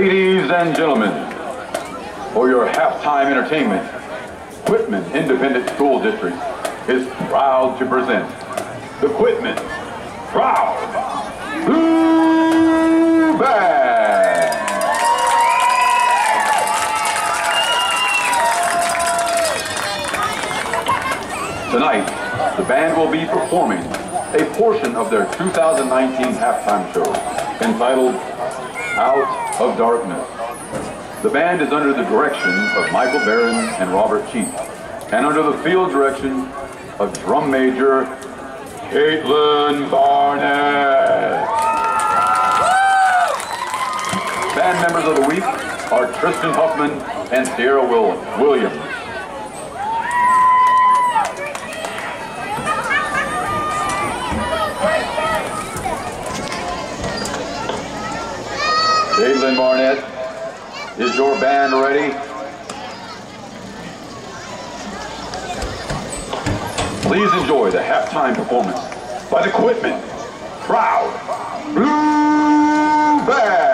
Ladies and gentlemen, for your halftime entertainment, Quitman Independent School District is proud to present the Quitman Proud Blue Band. Tonight, the band will be performing a portion of their 2019 halftime show entitled Out of Darkness. The band is under the direction of Michael Barron and Robert Cheek, and under the field direction of drum major Caitlin Barnett. Band members of the week are Tristan Huffman and Sierra Will- Williams. Caitlin Barnett, is your band ready? Please enjoy the halftime performance by the Quitman Proud Blue Band.